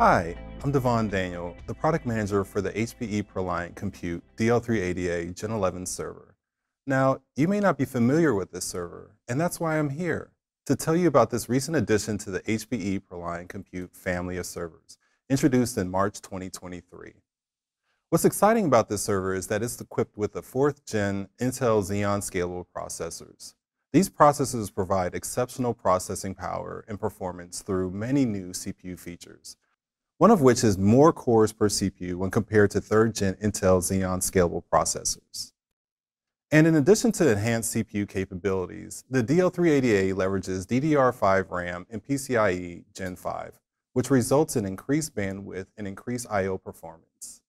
Hi, I'm Devon Daniel, the product manager for the HPE ProLiant Compute DL380A Gen 11 server. Now, you may not be familiar with this server, and that's why I'm here, to tell you about this recent addition to the HPE ProLiant Compute family of servers, introduced in March 2023. What's exciting about this server is that it's equipped with the fourth gen Intel Xeon scalable processors. These processors provide exceptional processing power and performance through many new CPU features, one of which is more cores per CPU when compared to third gen Intel Xeon scalable processors. And in addition to enhanced CPU capabilities, the DL380A leverages DDR5 RAM and PCIe Gen 5, which results in increased bandwidth and increased I.O. performance.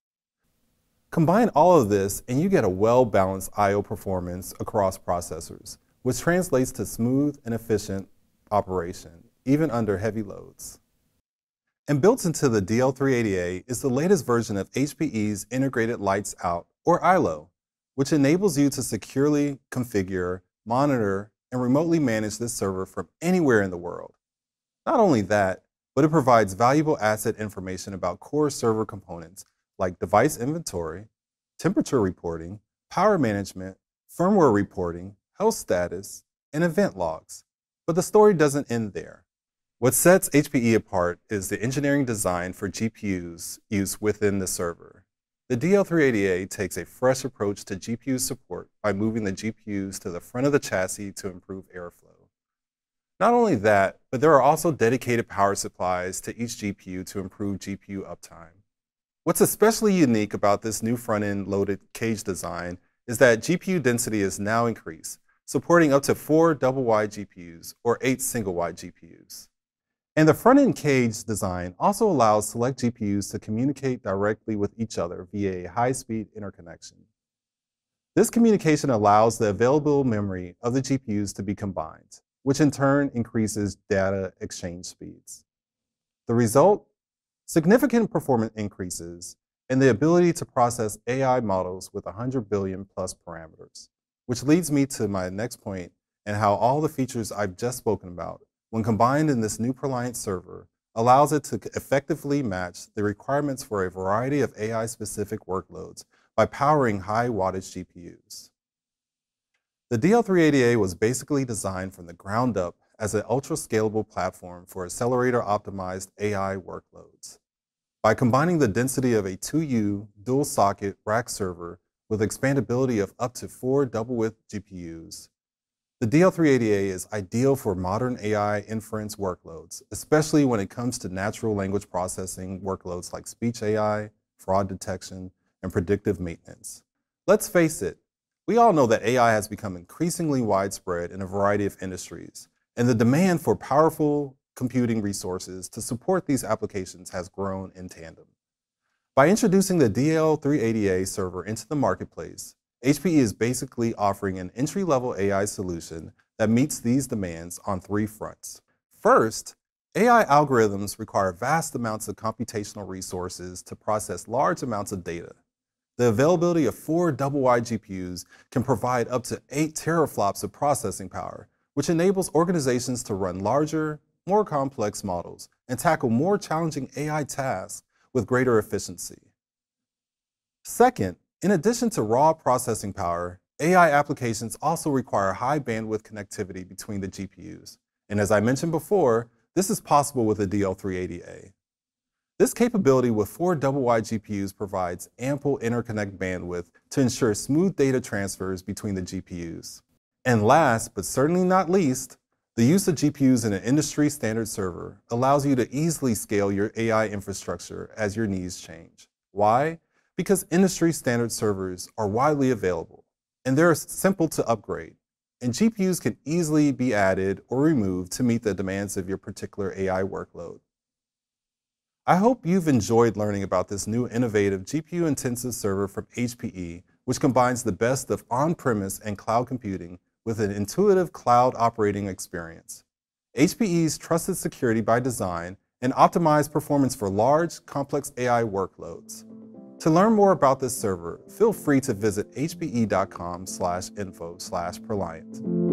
Combine all of this and you get a well-balanced I.O. performance across processors, which translates to smooth and efficient operation, even under heavy loads. And built into the DL380A is the latest version of HPE's Integrated Lights Out, or ILO, which enables you to securely configure, monitor, and remotely manage this server from anywhere in the world. Not only that, but it provides valuable asset information about core server components like device inventory, temperature reporting, power management, firmware reporting, health status, and event logs. But the story doesn't end there. What sets HPE apart is the engineering design for GPUs used within the server. The DL380A takes a fresh approach to GPU support by moving the GPUs to the front of the chassis to improve airflow. Not only that, but there are also dedicated power supplies to each GPU to improve GPU uptime. What's especially unique about this new front-end loaded cage design is that GPU density is now increased, supporting up to four double-wide GPUs or eight single-wide GPUs. And the front-end cage design also allows select GPUs to communicate directly with each other via a high-speed interconnection. This communication allows the available memory of the GPUs to be combined, which in turn increases data exchange speeds. The result significant performance increases, and the ability to process AI models with 100 billion plus parameters. Which leads me to my next point and how all the features I've just spoken about, when combined in this new ProLiant server, allows it to effectively match the requirements for a variety of AI-specific workloads by powering high wattage GPUs. The DL380A was basically designed from the ground up as an ultra-scalable platform for accelerator-optimized AI workloads. By combining the density of a 2U dual-socket rack server with expandability of up to four double-width GPUs, the DL380A is ideal for modern AI inference workloads, especially when it comes to natural language processing workloads like speech AI, fraud detection, and predictive maintenance. Let's face it, we all know that AI has become increasingly widespread in a variety of industries, and the demand for powerful computing resources to support these applications has grown in tandem. By introducing the DL380A server into the marketplace, HPE is basically offering an entry-level AI solution that meets these demands on three fronts. First, AI algorithms require vast amounts of computational resources to process large amounts of data. The availability of four double-wide GPUs can provide up to eight teraflops of processing power, which enables organizations to run larger, more complex models and tackle more challenging AI tasks with greater efficiency. Second, in addition to raw processing power, AI applications also require high bandwidth connectivity between the GPUs. And as I mentioned before, this is possible with the DL380A. This capability with four double-wide GPUs provides ample interconnect bandwidth to ensure smooth data transfers between the GPUs. And last, but certainly not least, the use of GPUs in an industry standard server allows you to easily scale your AI infrastructure as your needs change. Why? Because industry standard servers are widely available and they're simple to upgrade. And GPUs can easily be added or removed to meet the demands of your particular AI workload. I hope you've enjoyed learning about this new innovative GPU intensive server from HPE, which combines the best of on-premise and cloud computing with an intuitive cloud operating experience. HPE's trusted security by design and optimized performance for large, complex AI workloads. To learn more about this server, feel free to visit hpe.com slash info slash ProLiant.